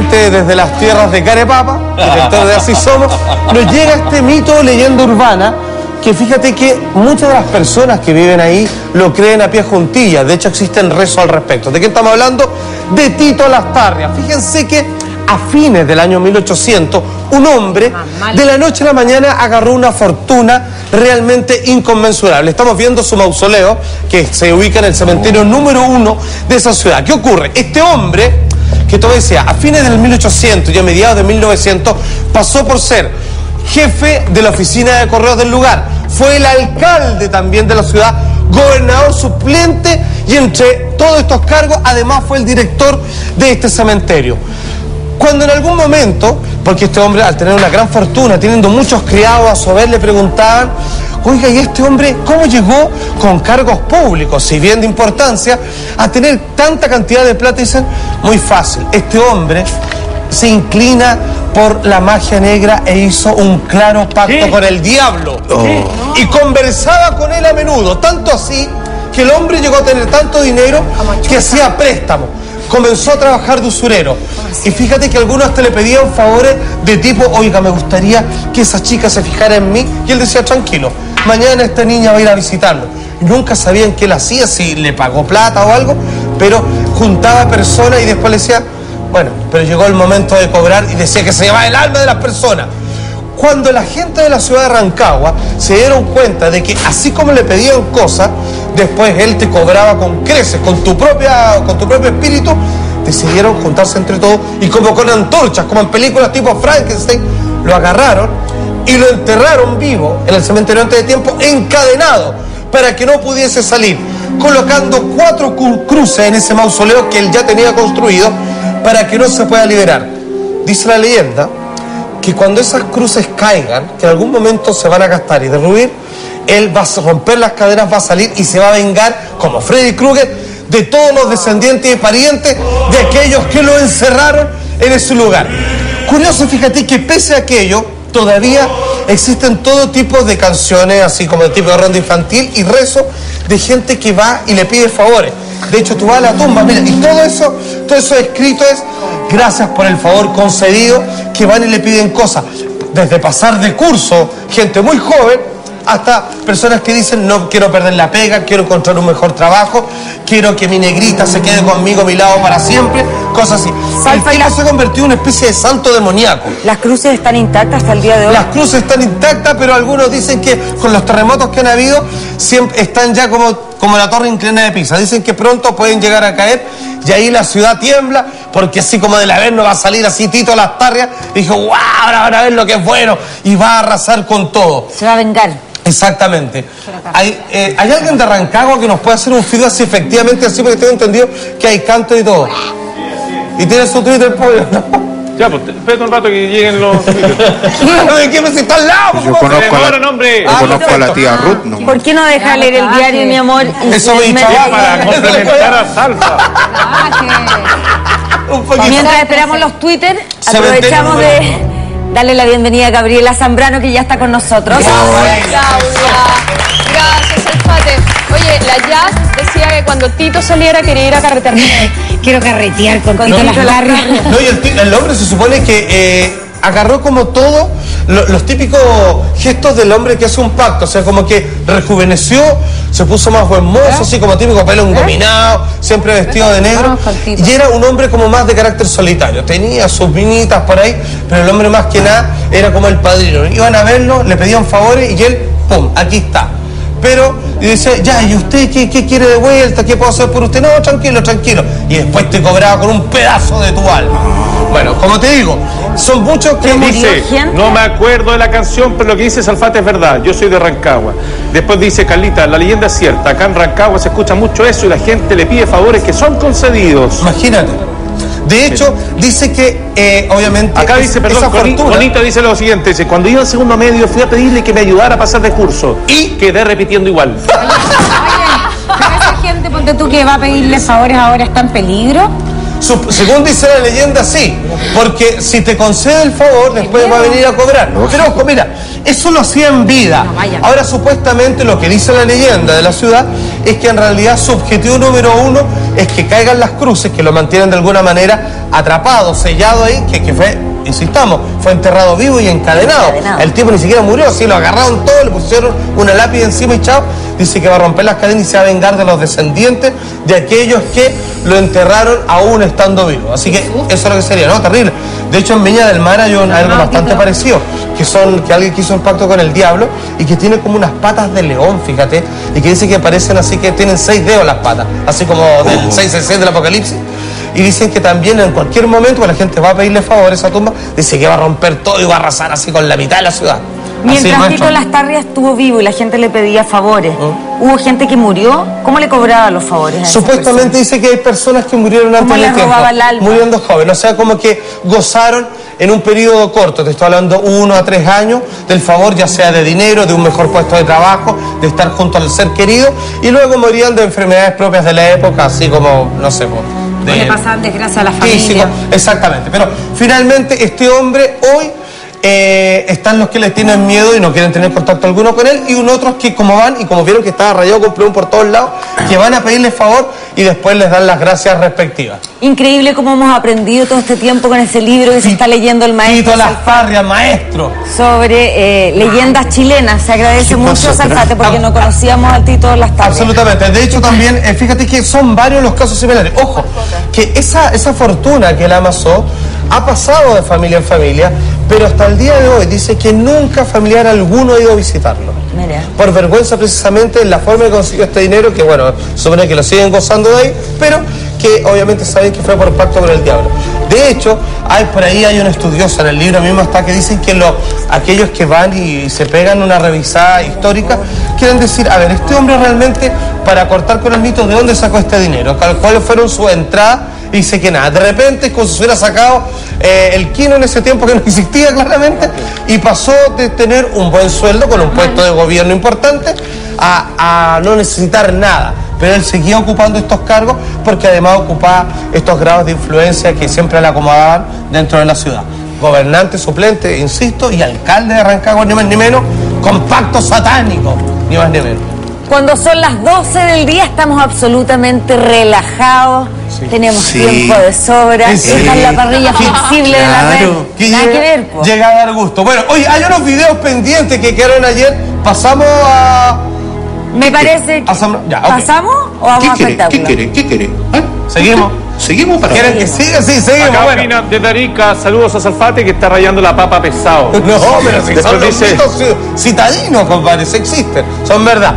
directamente desde las tierras de Carepapa, director de Así Somos, nos llega este mito leyenda urbana que fíjate que muchas de las personas que viven ahí lo creen a pie juntillas. De hecho, existen rezos al respecto. ¿De qué estamos hablando? De Tito Lastarria. Fíjense que a fines del año 1800, un hombre de la noche a la mañana agarró una fortuna realmente inconmensurable. Estamos viendo su mausoleo, que se ubica en el cementerio número uno de esa ciudad. ¿Qué ocurre? Este hombre, que todo decía, a fines del 1800 y a mediados de 1900, pasó por ser jefe de la oficina de correos del lugar, fue el alcalde también de la ciudad, gobernador suplente y entre todos estos cargos además fue el director de este cementerio. Cuando en algún momento, porque este hombre al tener una gran fortuna, teniendo muchos criados a su vez, le preguntaban, oiga, ¿y este hombre cómo llegó con cargos públicos, si bien de importancia, a tener tanta cantidad de plata? Y dicen, muy fácil, este hombre se inclina por la magia negra e hizo un claro pacto con el diablo. Y conversaba con él a menudo, tanto así que el hombre llegó a tener tanto dinero que hacía préstamos. Comenzó a trabajar de usurero. Y fíjate que algunos hasta le pedían favores de tipo, oiga, me gustaría que esa chica se fijara en mí. Y él decía, tranquilo, mañana esta niña va a ir a visitarlo. Nunca sabían qué él hacía, si le pagó plata o algo, pero juntaba personas y después le decía, bueno, pero llegó el momento de cobrar y decía que se llevaba el alma de las personas. Cuando la gente de la ciudad de Rancagua se dieron cuenta de que así como le pedían cosas, después él te cobraba con creces, con tu, propia, con tu propio espíritu, decidieron juntarse entre todos y como con antorchas, como en películas tipo Frankenstein, lo agarraron y lo enterraron vivo en el cementerio antes de tiempo, encadenado, para que no pudiese salir, colocando cuatro cru- cruces en ese mausoleo que él ya tenía construido para que no se pueda liberar. Dice la leyenda que cuando esas cruces caigan, que en algún momento se van a gastar y derruir, él va a romper las cadenas, va a salir y se va a vengar, como Freddy Krueger, de todos los descendientes y parientes de aquellos que lo encerraron en ese lugar. Curioso, fíjate que pese a aquello, todavía existen todo tipo de canciones, así como el tipo de ronda infantil y rezo de gente que va y le pide favores. De hecho, tú vas a la tumba, mira, y todo eso, todo eso escrito es gracias por el favor concedido, que van y le piden cosas. Desde pasar de curso, gente muy joven, hasta personas que dicen no quiero perder la pega, quiero encontrar un mejor trabajo, quiero que mi negrita se quede conmigo a mi lado para siempre, cosas así. El Salva tipo la- se ha convertido en una especie de santo demoníaco. Las cruces están intactas hasta el día de hoy. Las cruces están intactas, pero algunos dicen que con los terremotos que han habido siempre están ya como, como la torre inclinada de Pisa. Dicen que pronto pueden llegar a caer y ahí la ciudad tiembla, porque así como del Averno va a salir así Tito Las Tarrias, dijo, wow, ahora van a ver lo que es bueno y va a arrasar con todo. Se va a vengar. Exactamente. ¿Hay, eh, ¿Hay alguien de Rancagua que nos pueda hacer un feedback si efectivamente así? Porque tengo entendido que hay canto y todo. Y tiene su Twitter, pollo, ¿no? Ya, pues espérate un rato que lleguen los. ¿De qué me si está al lado? Yo ¿cómo? conozco a la, hombre. yo Ah, conozco a la tía Ruth nomás. ¿Por qué no deja leer el diario, mi amor? Eso me dicho Para complementar a Salva. Un poquito. Mientras esperamos los Twitter, aprovechamos número de darle la bienvenida a Gabriela Zambrano, que ya está con nosotros. Claudia. Gracias, Alfate. Oye, la Jazz decía que cuando Tito saliera quería ir a carretear. Quiero carretear con Con Tito Tito Las Barrias. No, y el, el hombre se supone que eh, agarró como todo lo- los típicos gestos del hombre que hace un pacto. O sea, como que rejuveneció, se puso más buen mozo, así como típico pelo engominado, siempre vestido de negro. Y era un hombre como más de carácter solitario. Tenía sus minitas por ahí, pero el hombre más que nada era como el padrino. Iban a verlo, le pedían favores y él, ¡pum!, aquí está. Pero, y decía, ya, ¿y usted qué, qué quiere de vuelta? ¿Qué puedo hacer por usted? No, tranquilo, tranquilo. Y después te cobraba con un pedazo de tu alma. Bueno, como te digo, son muchos que... Dice, no me acuerdo de la canción, pero lo que dice Salfate es verdad. Yo soy de Rancagua. Después dice Carlita, la leyenda es cierta. Acá en Rancagua se escucha mucho eso y la gente le pide favores que son concedidos. Imagínate. De hecho, dice que, eh, obviamente, Acá dice, perdón, esa Coni- fortuna... Bonita dice lo siguiente, dice, cuando iba en segundo medio fui a pedirle que me ayudara a pasar de curso y quedé repitiendo igual. Esa gente, ponte tú, que va a pedirle favores ahora está en peligro. Según dice la leyenda, sí. Porque si te concede el favor, después va a venir a cobrar. Pero ojo, mira, eso lo hacía en vida. Ahora, supuestamente, lo que dice la leyenda de la ciudad es que en realidad su objetivo número uno es que caigan las cruces, que lo mantienen de alguna manera atrapado, sellado ahí, que, que fue, insistamos, fue enterrado vivo y encadenado. Encadenado. El tipo ni siquiera murió, así lo agarraron todo, le pusieron una lápida encima y chao. Dice que va a romper las cadenas y se va a vengar de los descendientes de aquellos que lo enterraron aún estando vivo. Así que eso es lo que sería, ¿no? Terrible. De hecho, en Viña del Mar hay un- algo bastante parecido, que son que alguien que hizo un pacto con el diablo y que tiene como unas patas de león, fíjate, y que dice que parecen así que tienen seis dedos las patas, así como del 666 del Apocalipsis. Y dicen que también en cualquier momento, cuando la gente va a pedirle favor a esa tumba, dice que va a romper todo y va a arrasar así con la mitad de la ciudad. Mientras. Tito Lastarria estuvo vivo y la gente le pedía favores, ¿hubo gente que murió? ¿Cómo le cobraba los favores? a Supuestamente dice que hay personas que murieron antes ¿Cómo del tiempo, el alma? jóvenes, o sea, como que gozaron en un periodo corto, te estoy hablando uno a tres años, del favor ya sea de dinero, de un mejor puesto de trabajo, de estar junto al ser querido, y luego morían de enfermedades propias de la época, así como, no sé, O le de pasaban desgracia a la físico, familia. exactamente. Pero finalmente este hombre hoy eh, están los que le tienen miedo y no quieren tener contacto alguno con él y un otros que como van y como vieron que estaba rayado con plumón por todos lados, que van a pedirle favor y después les dan las gracias respectivas. Increíble cómo hemos aprendido todo este tiempo con ese libro que se está leyendo el maestro Tito Las Salfate Farrias, maestro. sobre eh, leyendas chilenas. Se agradece mucho Salfate porque no conocíamos al Tito Lastarria. Absolutamente. De hecho, también, eh, fíjate que son varios los casos similares. Ojo, que esa, esa fortuna que él amasó ha pasado de familia en familia, pero hasta el día de hoy dice que nunca familiar alguno ha ido a visitarlo. Mira. Por vergüenza precisamente en la forma de consiguió este dinero, que bueno, supone que lo siguen gozando de ahí, pero que obviamente saben que fue por pacto con el diablo. De hecho, hay, por ahí hay un estudioso en el libro mismo está que dicen que lo, aquellos que van y se pegan una revisada histórica quieren decir, a ver, este hombre realmente, para cortar con el mito, ¿de dónde sacó este dinero? ¿Cuál- ¿Cuáles fueron sus entradas? Y dice que nada, de repente es como si se hubiera sacado eh, el quino en ese tiempo que no existía claramente y pasó de tener un buen sueldo con un puesto de gobierno importante a, a no necesitar nada. Pero él seguía ocupando estos cargos porque además ocupaba estos grados de influencia que siempre le acomodaban dentro de la ciudad. Gobernante, suplente, insisto, y alcalde de Rancagua, ni más ni menos, con pacto satánico, ni más ni menos. Cuando son las 12 del día estamos absolutamente relajados, tenemos Sí. tiempo de sobra, Sí. esta es la parrilla flexible de la red. Claro. Nada llega, que ver, po. llega a dar gusto. Bueno, oye, hay unos videos pendientes que quedaron ayer. Pasamos a. Me parece que... ya. ¿Pasamos o vamos ¿Qué a quiere? ¿Qué espectáculo? quiere? ¿Qué quiere? ¿Ah? Seguimos. ¿Seguimos para ¿Quieren que siga? Sí, seguimos. Acá bueno. opina desde Arica, saludos a Salfate que está rayando la papa pesado. No, pero si Después son los dice- citadinos, compadre, si existen, son verdad.